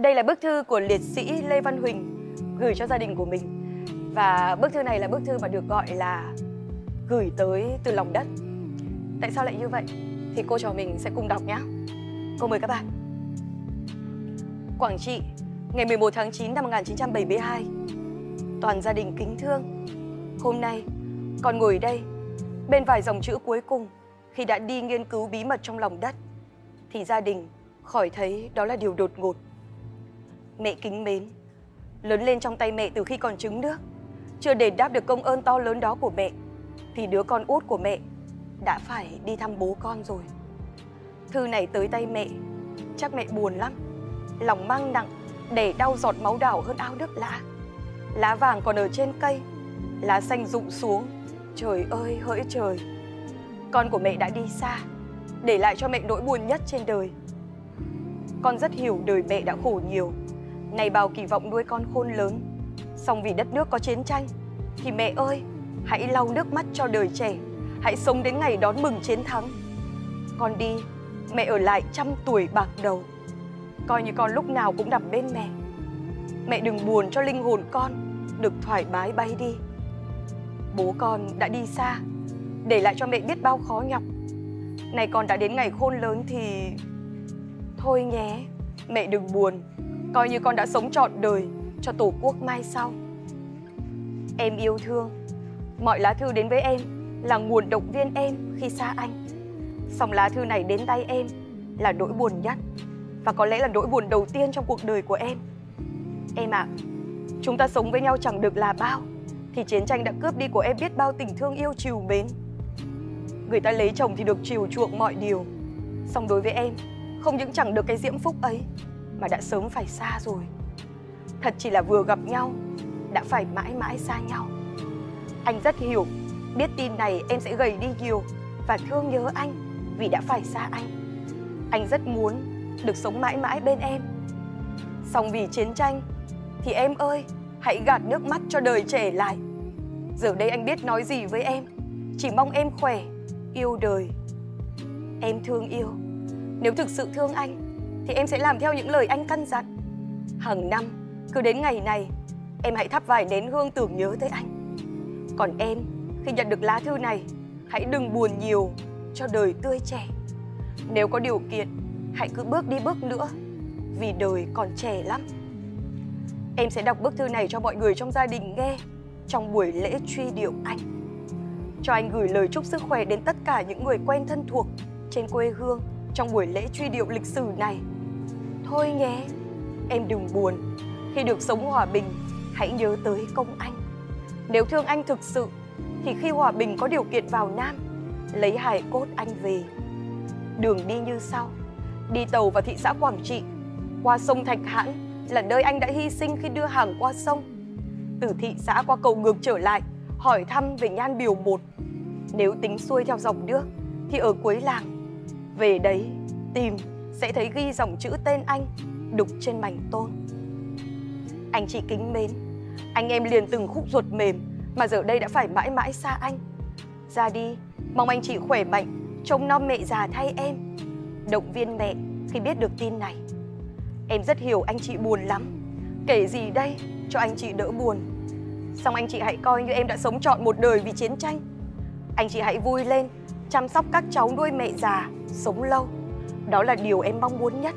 Đây là bức thư của liệt sĩ Lê Văn Huỳnh gửi cho gia đình của mình. Và bức thư này là bức thư mà được gọi là gửi tới từ lòng đất. Tại sao lại như vậy? Thì cô trò mình sẽ cùng đọc nhé. Cô mời các bạn. Quảng Trị, ngày 11 tháng 9 năm 1972. Toàn gia đình kính thương. Hôm nay, con ngồi đây, bên vài dòng chữ cuối cùng khi đã đi nghiên cứu bí mật trong lòng đất, thì gia đình khỏi thấy đó là điều đột ngột. Mẹ kính mến, lớn lên trong tay mẹ từ khi còn trứng nước, chưa đền đáp được công ơn to lớn đó của mẹ, thì đứa con út của mẹ đã phải đi thăm bố con rồi. Thư này tới tay mẹ, chắc mẹ buồn lắm, lòng mang nặng, để đau giọt máu đảo hơn ao nước lã. Lá vàng còn ở trên cây, lá xanh rụng xuống, trời ơi hỡi trời. Con của mẹ đã đi xa, để lại cho mẹ nỗi buồn nhất trên đời. Con rất hiểu đời mẹ đã khổ nhiều, này bao kỳ vọng nuôi con khôn lớn. Xong vì đất nước có chiến tranh, thì mẹ ơi, hãy lau nước mắt cho đời trẻ, hãy sống đến ngày đón mừng chiến thắng. Con đi, mẹ ở lại trăm tuổi bạc đầu, coi như con lúc nào cũng nằm bên mẹ. Mẹ đừng buồn cho linh hồn con được thoải mái bay đi. Bố con đã đi xa, để lại cho mẹ biết bao khó nhọc. Này con đã đến ngày khôn lớn thì... Thôi nhé, mẹ đừng buồn, coi như con đã sống trọn đời cho tổ quốc mai sau. Em yêu thương, mọi lá thư đến với em là nguồn động viên em khi xa anh. Song lá thư này đến tay em là nỗi buồn nhất và có lẽ là nỗi buồn đầu tiên trong cuộc đời của em. Em ạ, à, chúng ta sống với nhau chẳng được là bao thì chiến tranh đã cướp đi của em biết bao tình thương yêu chiều mến. Người ta lấy chồng thì được chiều chuộng mọi điều, song đối với em không những chẳng được cái diễm phúc ấy mà đã sớm phải xa rồi. Thật chỉ là vừa gặp nhau đã phải mãi mãi xa nhau. Anh rất hiểu, biết tin này em sẽ gầy đi nhiều và thương nhớ anh vì đã phải xa anh. Anh rất muốn được sống mãi mãi bên em. Xong vì chiến tranh thì em ơi, hãy gạt nước mắt cho đời trẻ lại. Giờ đây anh biết nói gì với em, chỉ mong em khỏe, yêu đời. Em thương yêu. Nếu thực sự thương anh thì em sẽ làm theo những lời anh căn dặn. Hàng năm, cứ đến ngày này, em hãy thắp vài nén hương tưởng nhớ tới anh. Còn em, khi nhận được lá thư này, hãy đừng buồn nhiều cho đời tươi trẻ. Nếu có điều kiện, hãy cứ bước đi bước nữa, vì đời còn trẻ lắm. Em sẽ đọc bức thư này cho mọi người trong gia đình nghe trong buổi lễ truy điệu anh. Cho anh gửi lời chúc sức khỏe đến tất cả những người quen thân thuộc trên quê hương trong buổi lễ truy điệu lịch sử này. Thôi nhé, em đừng buồn. Khi được sống hòa bình, hãy nhớ tới công anh. Nếu thương anh thực sự, thì khi hòa bình có điều kiện vào Nam, lấy hài cốt anh về. Đường đi như sau. Đi tàu vào thị xã Quảng Trị, qua sông Thạch Hãn là nơi anh đã hy sinh khi đưa hàng qua sông. Từ thị xã qua cầu ngược trở lại, hỏi thăm về nhan biểu một. Nếu tính xuôi theo dòng nước, thì ở cuối làng. Về đấy, tìm sẽ thấy ghi dòng chữ tên anh đục trên mảnh tôn. Anh chị kính mến, anh em liền từng khúc ruột mềm mà giờ đây đã phải mãi mãi xa anh. Ra đi, mong anh chị khỏe mạnh, trông nom mẹ già thay em. Động viên mẹ khi biết được tin này. Em rất hiểu anh chị buồn lắm. Kể gì đây cho anh chị đỡ buồn. Xong anh chị hãy coi như em đã sống trọn một đời vì chiến tranh. Anh chị hãy vui lên, chăm sóc các cháu nuôi mẹ già, sống lâu. Đó là điều em mong muốn nhất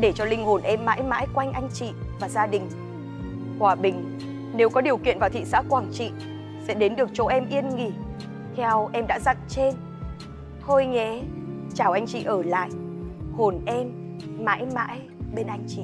để cho linh hồn em mãi mãi quanh anh chị và gia đình. Hòa Bình, nếu có điều kiện vào thị xã Quảng Trị, sẽ đến được chỗ em yên nghỉ, theo em đã dặn trên. Thôi nhé, chào anh chị ở lại, hồn em mãi mãi bên anh chị.